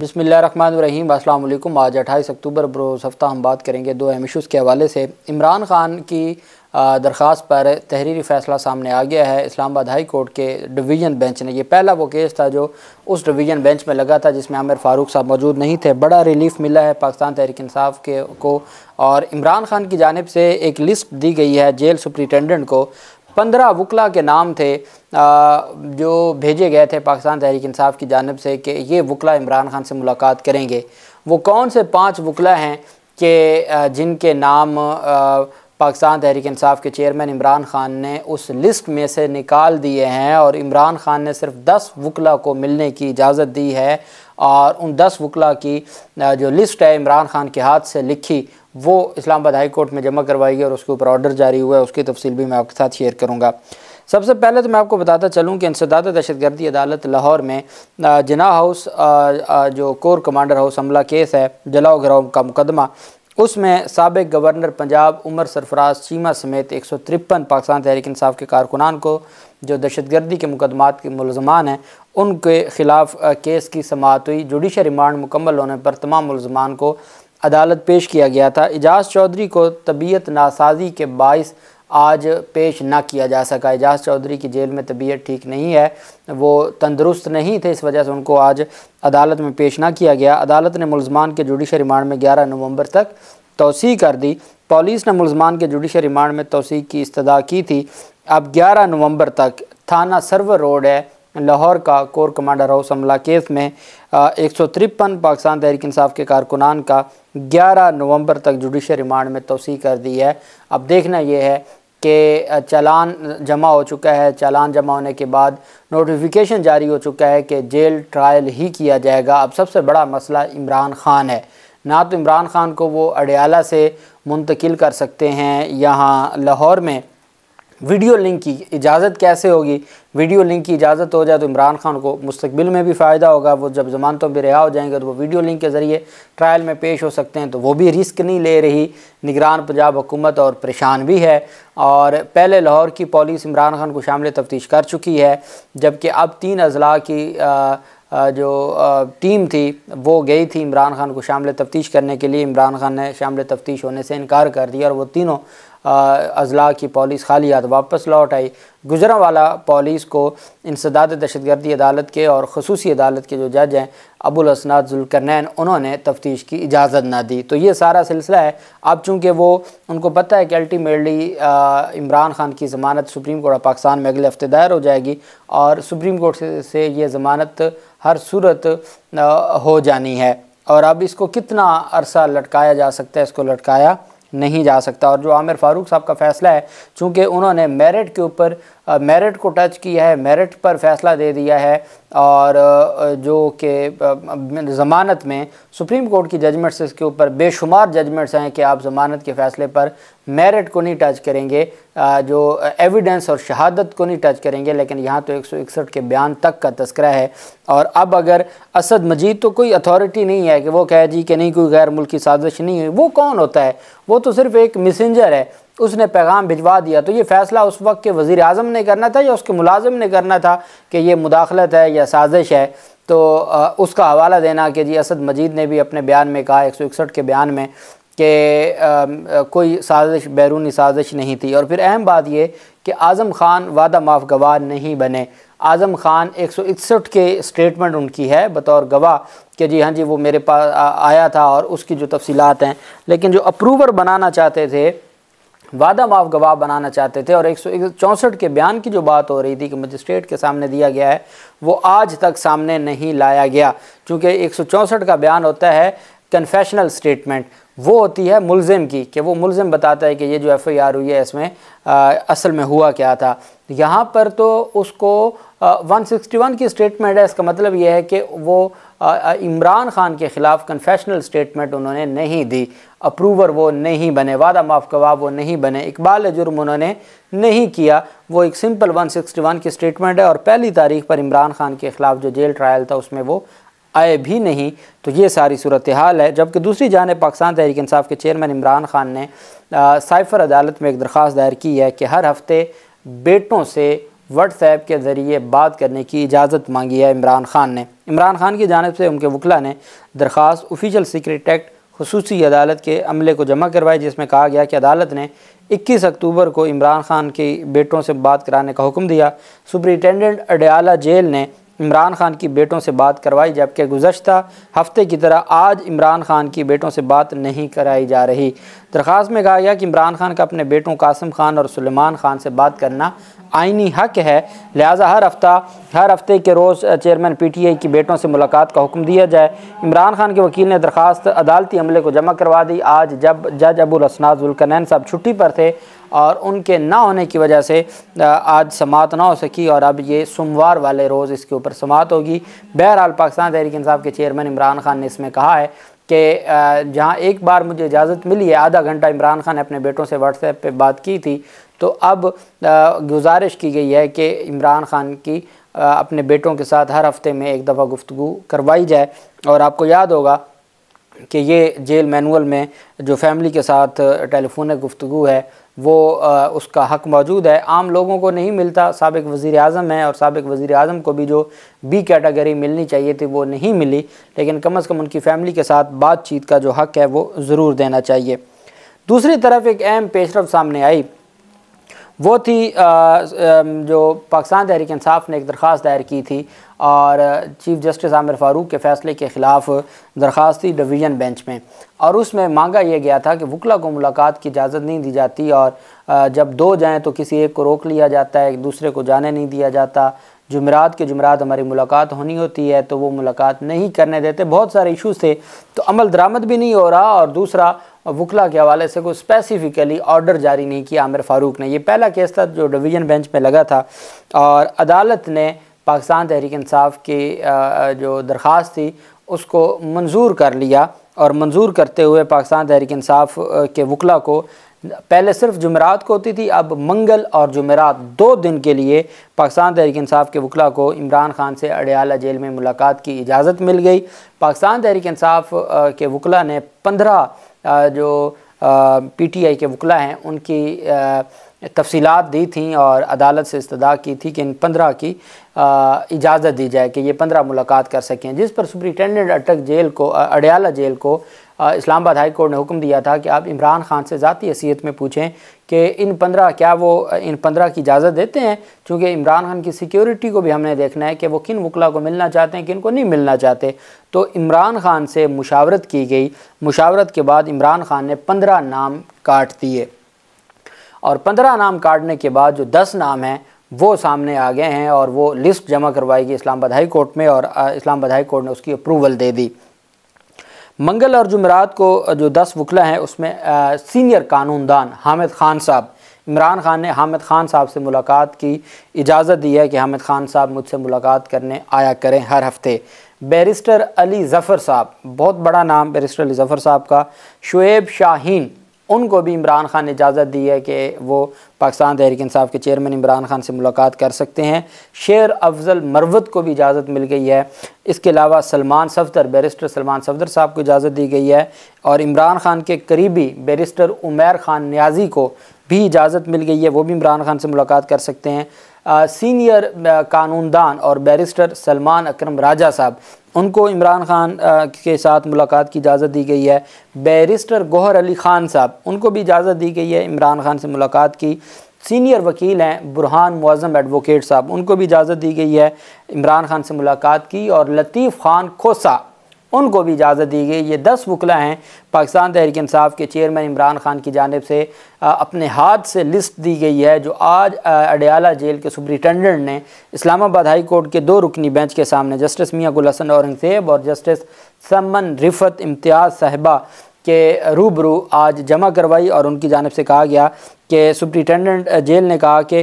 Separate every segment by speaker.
Speaker 1: बसमीम अल्लाम आज अट्ठाईस अक्टूबर बरोज़ हफ़्ता हम बात करेंगे दो अहम इशूज़ के हवाले से। इमरान ख़ान की दरख्वास्त पर तहरीरी फ़ैसला सामने आ गया है। इस्लामाबाद हाई कोर्ट के डिवीज़न बेंच ने, ये पहला वो केस था जो उस डिवीज़न बेंच में लगा था, जिसमें आमिर फ़ारूक साहब मौजूद नहीं थे। बड़ा रिलीफ मिला है पाकिस्तान तहरीक इंसाफ के को। और इमरान ख़ान की जानब से एक लिस्ट दी गई है जेल सुप्रिटेंडेंट को। पंद्रह वकला के नाम थे जो भेजे गए थे पाकिस्तान तहरीक इंसाफ की जानब से कि ये वकला इमरान खान से मुलाकात करेंगे। वो कौन से पाँच वकला हैं कि जिनके नाम पाकिस्तान तहरीक इंसाफ के चेयरमैन इमरान खान ने उस लिस्ट में से निकाल दिए हैं और इमरान खान ने सिर्फ़ दस वकला को मिलने की इजाज़त दी है और उन दस वकला की जो लिस्ट है इमरान खान के हाथ से लिखी वो इस्लामाबाद हाई कोर्ट में जमा करवाई गई और उसके ऊपर ऑर्डर जारी हुआ है, उसकी तफसील भी मैं आपके साथ शेयर करूँगा। सबसे पहले तो मैं आपको बताता चलूँ कि इंसदाद दहशत गर्दी अदालत लाहौर में जना हाउस जो कोर कमांडर हाउस हमला केस है, जलाओ घराव का मुकदमा, उसमें सबक गवर्नर पंजाब उमर सरफराज चीमा समेत एक सौ तिरपन पाकिस्तान तहरीक इंसाफ के कारकुनान को, जो दहशत गर्दी के मुकदमात के मुलजमान हैं, उनके ख़िलाफ़ केस की समात हुई। जुडिशल रिमांड मुकम्मल होने पर तमाम मुलजमान को अदालत पेश किया गया था। एजाज चौधरी को तबीयत नासाजी के बायस आज पेश ना किया जा सका। एजाज चौधरी की जेल में तबीयत ठीक नहीं है, वो तंदरुस्त नहीं थे, इस वजह से उनको आज अदालत में पेश ना किया गया। अदालत ने मुलजमान के जुडिशल रिमांड में ग्यारह नवंबर तक तोसी कर दी। पुलिस ने मुलजमान के जुडिशल रिमांड में तोसी की इस्तः की थी। अब ग्यारह नवंबर तक थाना सर्वर रोड है लाहौर का कोर कमांडर हाउस हमला केस में एक सौ तिरपन पाकिस्तान तहरीक इंसाफ के कारकुनान का 11 नवंबर तक जुडिशल रिमांड में तोसी कर दी है। अब देखना यह है कि चालान जमा हो चुका है। चालान जमा होने के बाद नोटिफिकेशन जारी हो चुका है कि जेल ट्रायल ही किया जाएगा। अब सबसे बड़ा मसला इमरान ख़ान है। ना तो इमरान ख़ान को वो अडयाला से मुंतकिल कर सकते हैं। यहाँ लाहौर में वीडियो लिंक की इजाज़त कैसे होगी? वीडियो लिंक की इजाज़त हो जाए तो इमरान खान को मुस्तबिल में भी फ़ायदा होगा। वो जब ज़मानतों पर रिहा हो जाएँगे तो वो वीडियो लिंक के ज़रिए ट्रायल में पेश हो सकते हैं तो वो भी रिस्क नहीं ले रही। निगरान पंजाब हुकूमत और परेशान भी है। और पहले लाहौर की पॉलिस इमरान खान को शामिल तफ्तीश कर चुकी है जबकि अब तीन अजला की आ, जो टीम थी वो गई थी इमरान खान को शामिल तफ्तीश करने के लिए। इमरान खान ने शामिल तफ्तीश होने से इनकार कर दिया और वो तीनों अजला की पॉलिस खाली हाथ वापस लौट आई। गुजरा वाला पॉलिस को इंसदाद दहशत गर्दी अदालत के और खसूसी अदालत के जो जज हैं अबुल असनाद जुलकरनैन उन्होंने तफ्तीश की इजाज़त ना दी। तो ये सारा सिलसिला है। अब चूँकि वो उनको पता है कि अल्टीमेटली इमरान खान की ज़मानत सुप्रीम कोर्ट ऑफ़ पाकिस्तान में अगले हफ़्ते दायर हो जाएगी और सुप्रीम कोर्ट से, से ये ज़मानत हर सूरत हो जानी है। और अब इसको कितना अरसा लटकाया जा सकता है इसको लटकाया नहीं जा सकता। और जो आमिर फ़ारूक साहब का फ़ैसला है, चूँकि उन्होंने मेरिट के ऊपर मेरिट को टच किया है मेरिट पर फैसला दे दिया है और जो कि ज़मानत में सुप्रीम कोर्ट की जजमेंट्स इसके ऊपर बेशुमार जजमेंट्स हैं कि आप ज़मानत के फ़ैसले पर मेरिट को नहीं टच करेंगे। जो एविडेंस और शहादत को नहीं टच करेंगे, लेकिन यहाँ तो एक सौ इकसठ के बयान तक का तस्करा है। और अब अगर असद मजीद तो कोई अथॉरिटी नहीं है कि वो कहे जी कि नहीं, कोई गैर मुल्की साजिश नहीं हुई, वो कौन होता है? वो तो सिर्फ़ एक मैसेंजर है। उसने पैगाम भिजवा दिया। तो ये फ़ैसला उस वक्त के वज़ी अजम ने करना था या उसके मुलाजिम ने करना था कि ये मुदाखलत है या साजिश है? तो उसका हवाला देना कि जी असद मजीद ने भी अपने बयान में कहा, एक सौ इकसठ के बयान में, कि कोई साजिश, बैरूनी साजिश नहीं थी। और फिर अहम बात ये कि आज़म ख़ान वादा माफ़ गवाह नहीं बने। आज़म ख़ान एक सौ इकसठ के स्टेटमेंट उनकी है, बतौर गवाह कि जी हाँ जी, वो मेरे पास आया था और उसकी जो तफसीलात हैं। लेकिन जो अप्रूवर बनाना चाहते थे वादा माफ़ गवाह बनाना चाहते थे और एक सौ चौंसठ के बयान की जो बात हो रही थी कि मजिस्ट्रेट के सामने दिया गया है वो आज तक सामने नहीं लाया गया। चूँकि एक सौ चौंसठ का बयान होता है कन्फेशनल स्टेटमेंट वो होती है मुलजिम की कि वो मुलजिम बताता है कि ये जो एफ़ आई आर हुई है इसमें आ, असल में हुआ क्या था। यहाँ पर तो उसको वन सिक्सटी वन की स्टेटमेंट है इसका मतलब ये है कि वो इमरान खान के ख़िलाफ़ कन्फेशनल स्टेटमेंट उन्होंने नहीं दी। अप्रूवर वो नहीं बने, वादा माफ़ गवाह वो नहीं बने, इकबाल जुर्म उन्होंने नहीं किया। वो एक सिंपल 161 की स्टेटमेंट है और पहली तारीख पर इमरान खान के ख़िलाफ़ जो जेल ट्रायल था उसमें वो आए भी नहीं। तो ये सारी सूरत हाल है, जबकि दूसरी जानब पाकिस्तान तहरीक इंसाफ के चेयरमैन इमरान खान ने साइफर अदालत में एक दरख्वास्त दायर की है कि हर हफ़्ते बेटों से व्हाट्सएप के ज़रिए बात करने की इजाज़त मांगी है इमरान खान ने। इमरान खान की जानब से उनके वकला ने दरख्वास्त ऑफिशियल सीक्रेट एक्ट खसूस अदालत के अमले को जमा करवाई, जिसमें कहा गया कि अदालत ने 21 अक्टूबर को इमरान खान के बेटों से बात कराने का हुक्म दिया। सुप्रिटेंडेंट अडयाला जेल ने इमरान खान की बेटों से बात करवाई, जबकि गुजशत हफ़्ते की तरह आज इमरान खान की बेटों से बात नहीं कराई जा रही। दरख्वास्त में कहा गया कि इमरान खान का अपने बेटों कासिम खान और सुलेमान खान से बात करना आइनी हक है। लिहाजा हर हफ़्ता, हर हफ़्ते के रोज़ चेयरमैन पीटीआई की बेटों से मुलाकात का हुक्म दिया जाए। इमरान खान के वकील ने दरख्वास्त अदालती अमले को जमा करवा दी। आज जब जज अबुल असनाजुलकनैन साहब छुट्टी पर थे और उनके ना होने की वजह से आज समात ना हो सकी और अब ये सोमवार वाले रोज़ इसके ऊपर समात होगी। बहरहाल पाकिस्तान तहरीक इंसाफ के चेयरमैन इमरान खान ने इसमें कहा है कि जहाँ एक बार मुझे इजाज़त मिली है, आधा घंटा इमरान खान ने अपने बेटों से व्हाट्सएप पे बात की थी तो अब गुजारिश की गई है कि इमरान खान की अपने बेटों के साथ हर हफ़्ते में एक दफ़ा गुफ्तु करवाई जाए। और आपको याद होगा कि ये जेल मैनुअल में जो फैमिली के साथ टेलीफोनिक गुफ्तु है वो आ, उसका हक मौजूद है। आम लोगों को नहीं मिलता। सबक वज़ी अजम है और सबक वज़ी अजम को भी जो बी कैटेगरी मिलनी चाहिए थी वो नहीं मिली। लेकिन कम अज़ कम उनकी फ़ैमिली के साथ बातचीत का जो हक है वो ज़रूर देना चाहिए। दूसरी तरफ़ एक अहम पेशरफ सामने आई। वो थी जो पाकिस्तान तहरीक इंसाफ ने एक दरख्वास्त दायर की थी और चीफ़ जस्टिस आमिर फ़ारूक के फ़ैसले के ख़िलाफ़ दरख्वास्त थी डिवीज़न बेंच में। और उसमें मांगा यह गया था कि वकला को मुलाकात की इजाज़त नहीं दी जाती और जब दो जाएँ तो किसी एक को रोक लिया जाता है, एक दूसरे को जाने नहीं दिया जाता। जुमरात के जुमरात हमारी मुलाकात होनी होती है तो वो मुलाकात नहीं करने देते। बहुत सारे इशूज़ थे तो अमल दरामद भी नहीं हो रहा और दूसरा वकला के हवाले से कोई स्पेसिफ़िकली ऑर्डर जारी नहीं किया आमिर फ़ारूक ने। यह पहला केस था जो डिवीज़न बेंच में लगा था और अदालत ने पाकिस्तान तहरीक इंसाफ की जो दरख्वास्त थी, उसको मंजूर कर लिया और मंजूर करते हुए पाकिस्तान तहरीक इंसाफ के वकला को, पहले सिर्फ़ जुमेरात को होती थी, अब मंगल और जुमेरात दो दिन के लिए पाकिस्तान तहरीक इंसाफ के वकला को इमरान खान से अडयाला जेल में मुलाकात की इजाज़त मिल गई। पाकिस्तान तहरीक इंसाफ के वकला ने पंद्रह जो पीटीआई के वकला हैं, उनकी तफसीलात दी थी और अदालत से इस्तदा की थी कि इन पंद्रह की इजाज़त दी जाए कि ये पंद्रह मुलाकात कर सकें, जिस पर सुप्रिटेंडेंट अटक जेल को अडयाला जेल को इस्लामाबाद हाई कोर्ट ने हुक्म दिया था कि आप इमरान खान से ज़ाती हैसियत में पूछें कि इन पंद्रह, क्या वो इन पंद्रह की इजाज़त देते हैं? चूँकि इमरान खान की सिक्योरिटी को भी हमने देखना है कि वो किन वकला को मिलना चाहते हैं, किन को नहीं मिलना चाहते। तो इमरान खान से मुशावरत की गई। मुशावरत के बाद इमरान खान ने पंद्रह नाम काट दिए। और पंद्रह नाम काटने के बाद जो दस नाम हैं, वो सामने आ गए हैं और वो लिस्ट जमा करवाई गई इस्लामाबाद हाई कोर्ट में और इस्लामाबाद हाई कोर्ट ने उसकी अप्रूवल दे दी। मंगल और जुमरात को जो दस वकला हैं उसमें आ, सीनियर कानूनदान हामिद ख़ान साहब। इमरान खान ने हामिद ख़ान साहब से मुलाकात की। इजाज़त दी है कि हामिद ख़ान साहब मुझसे मुलाकात करने आया करें हर हफ़्ते। बैरिस्टर अली ज़फ़र साहब बहुत बड़ा नाम बैरिस्टर अली ज़फ़र साहब का। शुएब शाहीन उनको भी इमरान खान ने इजाज़त दी है कि वो पाकिस्तान तहरीक इंसाफ के चेयरमैन इमरान खान से मुलाकात कर सकते हैं। शेर अफजल मरवत को भी इजाज़त मिल गई है। इसके अलावा सलमान सफदर, बैरिस्टर सलमान सफदर साहब को इजाज़त दी गई है और इमरान खान के करीबी बैरिस्टर उमैर खान न्याजी को भी इजाज़त मिल गई है। वो भी इमरान खान से मुलाकात कर सकते हैं। सीनियर कानूनदान और बैरिस्टर सलमान अकरम राजा साहब, उनको इमरान खान के साथ मुलाकात की इजाज़त दी गई है। बैरिस्टर गौहर अली ख़ान साहब, उनको भी इजाज़त दी गई है इमरान खान से मुलाकात की। सीनियर वकील हैं बुरहान मुआज़म एडवोकेट साहब, उनको भी इजाज़त दी गई है इमरान खान से मुलाकात की। और लतीफ़ खान खोसा उनको भी इजाज़त दी गई। ये दस वकला हैं पाकिस्तान तहरीक इंसाफ के चेयरमैन इमरान खान की जानब से अपने हाथ से लिस्ट दी गई है, जो आज अडयाला जेल के सुप्रिटेंडेंट ने इस्लामाबाद हाई कोर्ट के दो रुकनी बेंच के सामने जस्टिस मियाँ गुल हसन औरंगज़ेब और जस्टिस समन रिफत इम्तियाज़ साहिबा के रूबरू आज जमा करवाई और उनकी जानब से कहा गया कि सुप्रिटेंडेंट जेल ने कहा कि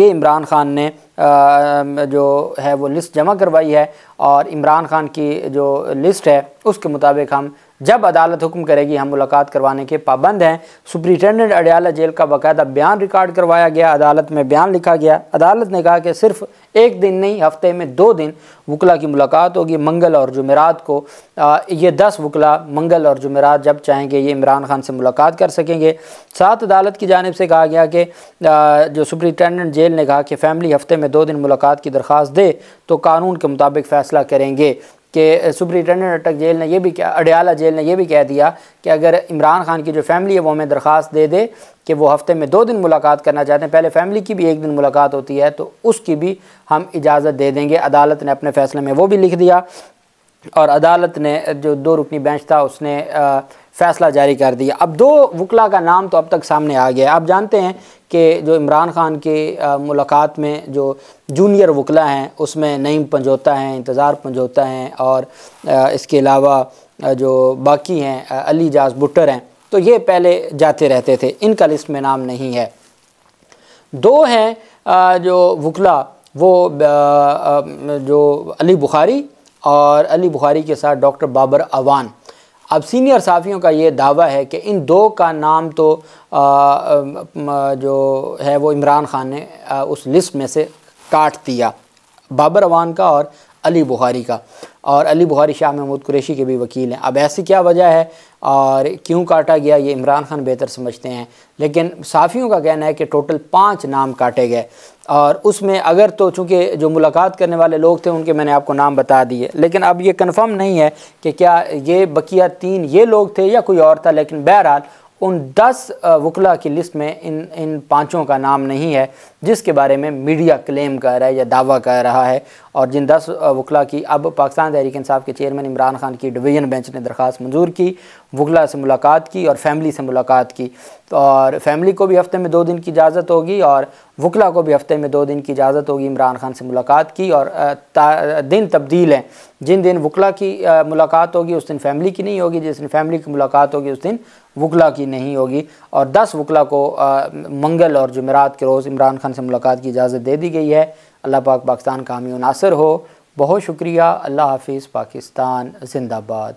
Speaker 1: ये इमरान खान ने जो है वो लिस्ट जमा करवाई है और इमरान खान की जो लिस्ट है, उसके मुताबिक हम जब अदालत हुक्म करेगी हम मुलाकात करवाने के पाबंद हैं। सुप्रिटेंडेंट अडयाला जेल का बाकायदा बयान रिकॉर्ड करवाया गया अदालत में बयान लिखा गया। अदालत ने कहा कि सिर्फ़ एक दिन नहीं हफ़्ते में दो दिन वकला की मुलाकात होगी मंगल और जुमेरात को। आ, ये दस वकला मंगल और जुमेरात जब चाहेंगे ये इमरान खान से मुलाकात कर सकेंगे। साथ अदालत की जानब से कहा गया कि जो सुप्रिटेंडेंट जेल ने कहा कि फ़ैमिली हफ़्ते में दो दिन मुलाकात की दरख्वास्त दे तो कानून के मुताबिक फ़ैसला करेंगे। कि सुप्रिटेंडेंट अटक जेल ने यह भी क्या, अडयाला जेल ने यह भी कह दिया कि अगर इमरान खान की जो फैमिली है वो हमें दरख्वास्त दे दे कि वो हफ़्ते में दो दिन मुलाकात करना चाहते हैं, पहले फैमिली की भी एक दिन मुलाकात होती है तो उसकी भी हम इजाज़त दे देंगे। अदालत ने अपने फ़ैसले में वो भी लिख दिया और अदालत ने जो दो रुकनी बेंच था उसने फ़ैसला जारी कर दिया। अब दो वकला का नाम तो अब तक सामने आ गया आप जानते हैं कि जो इमरान खान के मुलाकात में जो जूनियर वकला हैं, उसमें नईम पंजोता हैं, इंतज़ार पंजोता हैं और इसके अलावा जो बाकी हैं अली जाज बुटर हैं। तो ये पहले जाते रहते थे। इनका लिस्ट में नाम नहीं है। दो हैं जो वकला, वो जो अली बुखारी और अली बुखारी के साथ डॉक्टर बाबर अवान अब सीनियर साफ़ियों का ये दावा है कि इन दो का नाम तो आ, जो है वो इमरान ख़ान ने उस लिस्ट में से काट दिया। बाबर अवान का और अली बुखारी का। और अली बुखारी शाह महमूद कुरेशी के भी वकील हैं। अब ऐसी क्या वजह है और क्यों काटा गया, ये इमरान खान बेहतर समझते हैं। लेकिन साफ़ियों का कहना है कि टोटल पाँच नाम काटे गए। और उसमें अगर तो चूँकि जो मुलाकात करने वाले लोग थे, उनके मैंने आपको नाम बता दिए। लेकिन अब ये कन्फर्म नहीं है कि क्या ये बकिया तीन ये लोग थे या कोई और था, लेकिन बहरहाल उन दस वकला की लिस्ट में इन इन पाँचों का नाम नहीं है। जिसके बारे में मीडिया क्लेम कर रहा है या दावा कर रहा है। और जिन दस वकला की अब पाकिस्तान तहरीक इंसाफ के चेयरमैन इमरान खान की डिवीज़न बेंच ने दरख्वास्त मंजूर की, वकला से मुलाकात की और फैमिली से मुलाकात की। तो और फैमिली को भी हफ़्ते में दो दिन की इजाज़त होगी और वकला को भी हफ़्ते में दो दिन की इजाज़त होगी इमरान खान से मुलाकात की। और दिन तब्दील हैं। जिन दिन वकला की मुलाकात होगी, उस दिन फैमिली की नहीं होगी। जिस दिन फैमिली की मुलाकात होगी, उस दिन वकला की नहीं होगी। और दस वकला को मंगल और जुमेरात के रोज़ इमरान खान से मुलाकात की इजाज़त दे दी गई है। अल्लाह पाक पाकिस्तान का हामी नासर हो। बहुत शुक्रिया। अल्लाह हाफिज़, पाकिस्तान, जिंदाबाद।